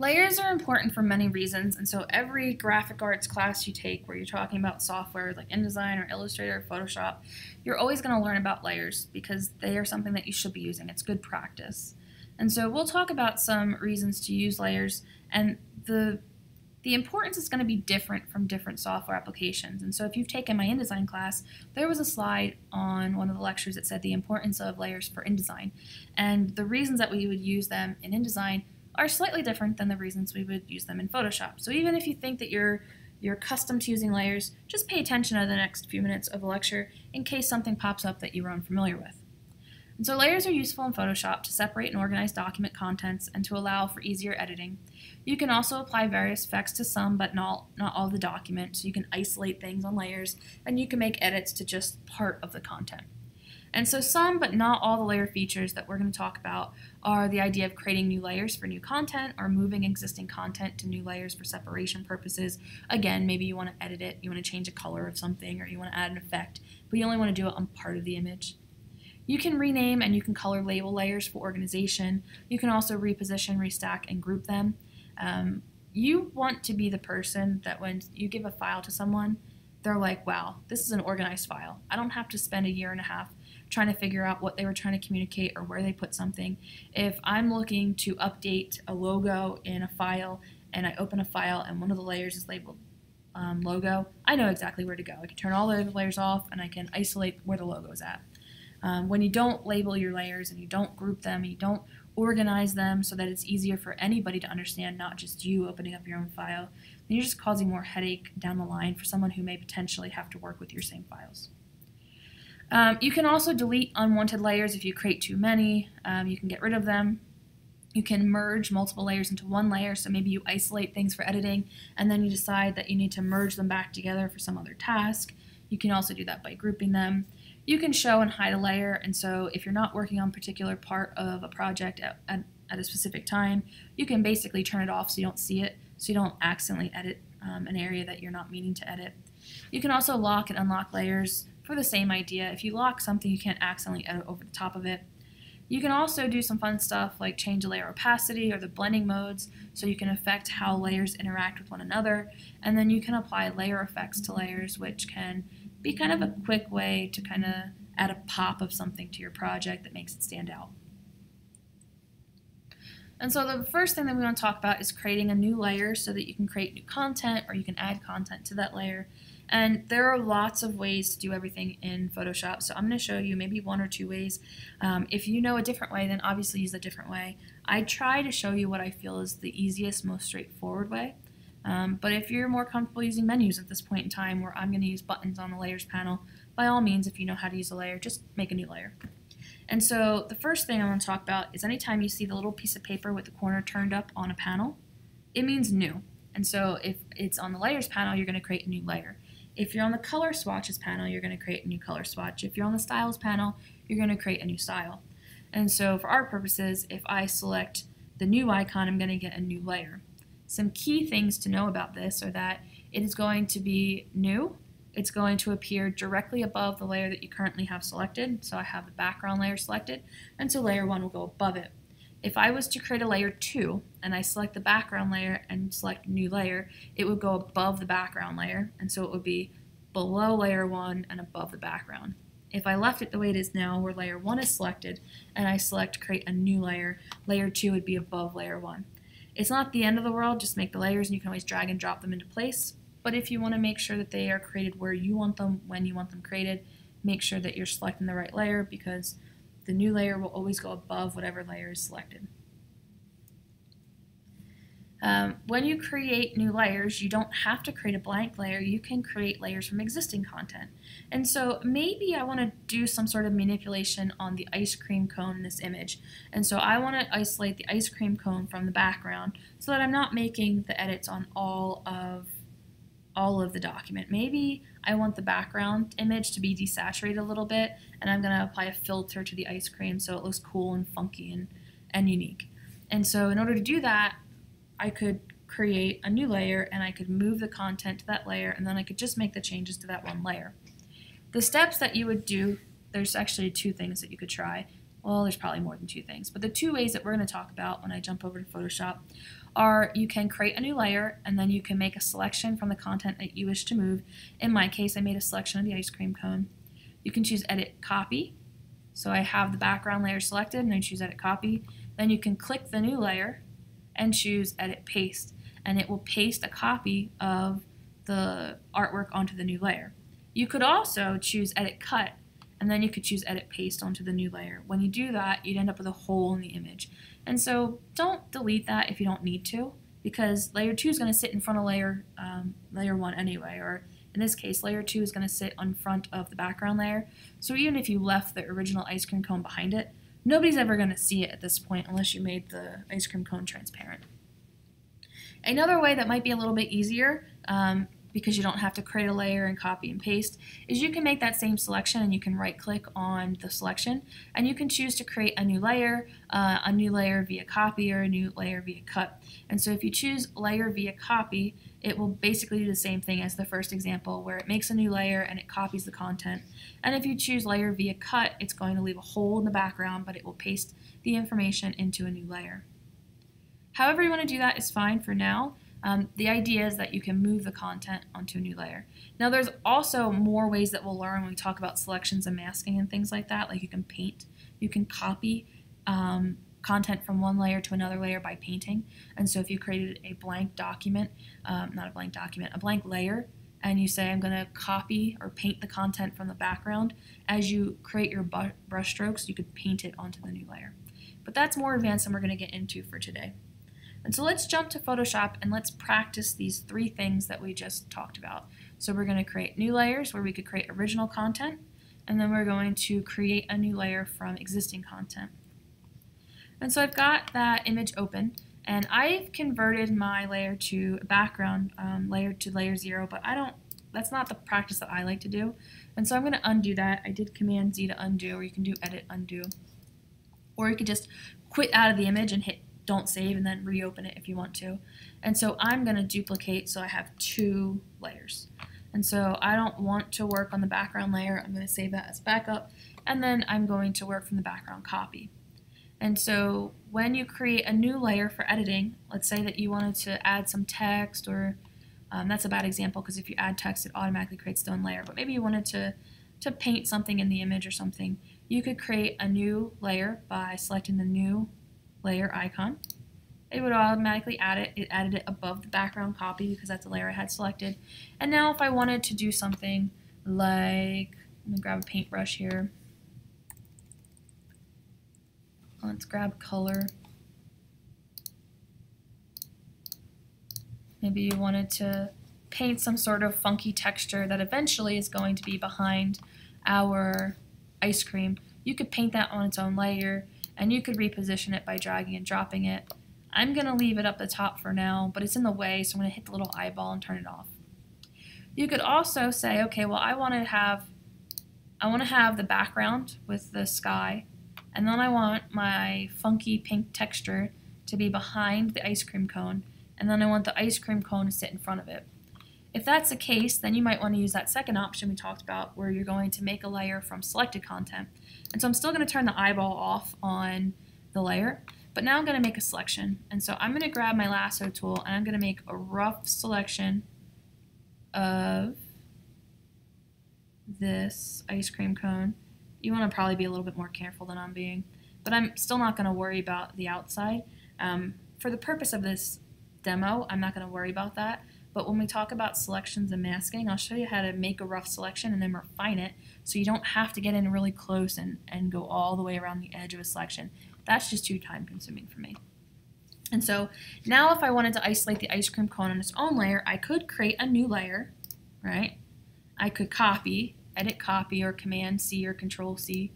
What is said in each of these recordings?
Layers are important for many reasons, and so every graphic arts class you take where you're talking about software like InDesign or Illustrator or Photoshop, you're always going to learn about layers because they are something that you should be using. It's good practice. And so we'll talk about some reasons to use layers, and the the importance is going to be different from different software applications. And so if you've taken my InDesign class, there was a slide on one of the lectures that said the importance of layers for InDesign. And the reasons that we would use them in InDesign are slightly different than the reasons we would use them in Photoshop. So even if you think that you're you're accustomed to using layers, just pay attention to the next few minutes of the lecture in case something pops up that you were unfamiliar with. And so layers are useful in Photoshop to separate and organize document contents and to allow for easier editing. You can also apply various effects to some but not, not all the document, so you can isolate things on layers and you can make edits to just part of the content. And so some, but not all the layer features that we're going to talk about are the idea of creating new layers for new content or moving existing content to new layers for separation purposes. Again, maybe you want to edit it, you want to change a color of something, or you want to add an effect, but you only want to do it on part of the image. You can rename and you can color label layers for organization. You can also reposition, restack, and group them. Um, you want to be the person that when you give a file to someone, they're like, wow, this is an organized file. I don't have to spend a year and a half trying to figure out what they were trying to communicate or where they put something. If I'm looking to update a logo in a file and I open a file and one of the layers is labeled um, logo, I know exactly where to go. I can turn all the layers off and I can isolate where the logo is at. Um, when you don't label your layers and you don't group them and you don't organize them so that it's easier for anybody to understand, not just you opening up your own file, then you're just causing more headache down the line for someone who may potentially have to work with your same files. Um, you can also delete unwanted layers if you create too many. Um, you can get rid of them. You can merge multiple layers into one layer, so maybe you isolate things for editing and then you decide that you need to merge them back together for some other task. You can also do that by grouping them. You can show and hide a layer, and so if you're not working on a particular part of a project at, at, at a specific time, you can basically turn it off so you don't see it, so you don't accidentally edit um, an area that you're not meaning to edit. You can also lock and unlock layers for the same idea. If you lock something, you can't accidentally edit over the top of it. You can also do some fun stuff like change the layer opacity or the blending modes so you can affect how layers interact with one another. And then you can apply layer effects to layers, which can be kind of a quick way to kind of add a pop of something to your project that makes it stand out. And so the first thing that we want to talk about is creating a new layer so that you can create new content or you can add content to that layer. And there are lots of ways to do everything in Photoshop. So I'm going to show you maybe one or two ways. Um, if you know a different way, then obviously use a different way. I try to show you what I feel is the easiest, most straightforward way. Um, but if you're more comfortable using menus at this point in time where I'm going to use buttons on the layers panel, by all means, if you know how to use a layer, just make a new layer. And so the first thing I want to talk about is anytime you see the little piece of paper with the corner turned up on a panel, it means new. And so if it's on the layers panel, you're going to create a new layer. If you're on the color swatches panel, you're going to create a new color swatch. If you're on the styles panel, you're going to create a new style. And so for our purposes, if I select the new icon, I'm going to get a new layer. Some key things to know about this are that it is going to be new. It's going to appear directly above the layer that you currently have selected. So I have the background layer selected, and so layer 1 will go above it. If I was to create a layer 2 and I select the background layer and select new layer, it would go above the background layer and so it would be below layer 1 and above the background. If I left it the way it is now where layer 1 is selected and I select create a new layer, layer 2 would be above layer 1. It's not the end of the world, just make the layers and you can always drag and drop them into place. But if you want to make sure that they are created where you want them, when you want them created, make sure that you're selecting the right layer because the new layer will always go above whatever layer is selected. Um, when you create new layers, you don't have to create a blank layer. You can create layers from existing content. And so maybe I want to do some sort of manipulation on the ice cream cone in this image. And so I want to isolate the ice cream cone from the background so that I'm not making the edits on all of all of the document. Maybe I want the background image to be desaturated a little bit and I'm going to apply a filter to the ice cream so it looks cool and funky and, and unique. And so in order to do that, I could create a new layer and I could move the content to that layer and then I could just make the changes to that one layer. The steps that you would do, there's actually two things that you could try. Well, there's probably more than two things, but the two ways that we're going to talk about when I jump over to Photoshop are you can create a new layer and then you can make a selection from the content that you wish to move. In my case, I made a selection of the ice cream cone. You can choose Edit Copy. So I have the background layer selected and I choose Edit Copy. Then you can click the new layer and choose Edit Paste and it will paste a copy of the artwork onto the new layer. You could also choose Edit Cut and then you could choose edit paste onto the new layer. When you do that, you'd end up with a hole in the image. And so don't delete that if you don't need to, because layer 2 is going to sit in front of layer, um, layer 1 anyway, or in this case, layer 2 is going to sit on front of the background layer. So even if you left the original ice cream cone behind it, nobody's ever going to see it at this point unless you made the ice cream cone transparent. Another way that might be a little bit easier um, because you don't have to create a layer and copy and paste, is you can make that same selection and you can right click on the selection and you can choose to create a new layer, uh, a new layer via copy or a new layer via cut. And so if you choose layer via copy, it will basically do the same thing as the first example where it makes a new layer and it copies the content. And if you choose layer via cut, it's going to leave a hole in the background, but it will paste the information into a new layer. However you want to do that is fine for now. Um, the idea is that you can move the content onto a new layer. Now there's also more ways that we'll learn when we talk about selections and masking and things like that. Like you can paint, you can copy um, content from one layer to another layer by painting. And so if you created a blank document, um, not a blank document, a blank layer, and you say I'm going to copy or paint the content from the background, as you create your brush strokes, you could paint it onto the new layer. But that's more advanced than we're going to get into for today. And so let's jump to Photoshop and let's practice these three things that we just talked about. So we're going to create new layers where we could create original content, and then we're going to create a new layer from existing content. And so I've got that image open, and I've converted my layer to background um, layer to layer zero, but I don't, that's not the practice that I like to do. And so I'm going to undo that. I did Command Z to undo, or you can do Edit Undo. Or you could just quit out of the image and hit don't save and then reopen it if you want to. And so I'm going to duplicate so I have two layers. And so I don't want to work on the background layer. I'm going to save that as backup. And then I'm going to work from the background copy. And so when you create a new layer for editing, let's say that you wanted to add some text or um, that's a bad example because if you add text it automatically creates its own layer. But maybe you wanted to, to paint something in the image or something. You could create a new layer by selecting the new layer icon. It would automatically add it. It added it above the background copy because that's the layer I had selected. And now if I wanted to do something like, let me grab a paintbrush here. Let's grab color. Maybe you wanted to paint some sort of funky texture that eventually is going to be behind our ice cream. You could paint that on its own layer and you could reposition it by dragging and dropping it. I'm going to leave it up the top for now, but it's in the way, so I'm going to hit the little eyeball and turn it off. You could also say, okay, well, I want to have, I want to have the background with the sky, and then I want my funky pink texture to be behind the ice cream cone, and then I want the ice cream cone to sit in front of it. If that's the case, then you might want to use that second option we talked about where you're going to make a layer from selected content. And so I'm still going to turn the eyeball off on the layer, but now I'm going to make a selection. And so I'm going to grab my lasso tool and I'm going to make a rough selection of this ice cream cone. You want to probably be a little bit more careful than I'm being, but I'm still not going to worry about the outside. Um, for the purpose of this demo, I'm not going to worry about that. But when we talk about selections and masking, I'll show you how to make a rough selection and then refine it so you don't have to get in really close and, and go all the way around the edge of a selection. That's just too time consuming for me. And so now if I wanted to isolate the ice cream cone on its own layer, I could create a new layer, right? I could copy, edit copy or command C or control C.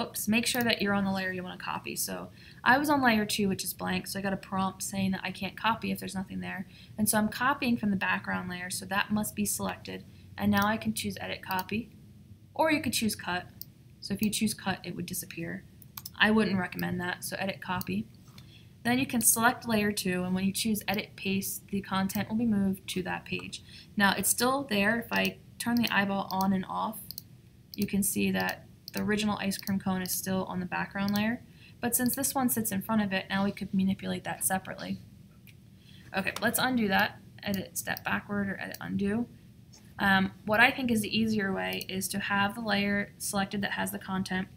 Oops, make sure that you're on the layer you want to copy. So I was on layer 2, which is blank, so I got a prompt saying that I can't copy if there's nothing there. And so I'm copying from the background layer, so that must be selected. And now I can choose Edit Copy, or you could choose Cut. So if you choose Cut, it would disappear. I wouldn't recommend that, so Edit Copy. Then you can select layer 2, and when you choose Edit Paste, the content will be moved to that page. Now, it's still there. If I turn the eyeball on and off, you can see that the original ice cream cone is still on the background layer. But since this one sits in front of it, now we could manipulate that separately. Okay, let's undo that. Edit step backward or edit undo. Um, what I think is the easier way is to have the layer selected that has the content,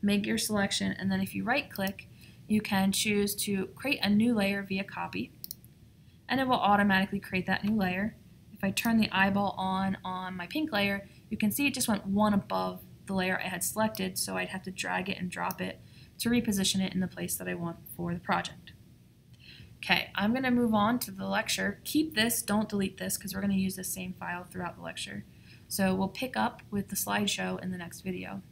make your selection, and then if you right click, you can choose to create a new layer via copy, and it will automatically create that new layer. If I turn the eyeball on on my pink layer, you can see it just went one above the layer I had selected, so I'd have to drag it and drop it to reposition it in the place that I want for the project. Okay, I'm going to move on to the lecture. Keep this, don't delete this, because we're going to use the same file throughout the lecture. So we'll pick up with the slideshow in the next video.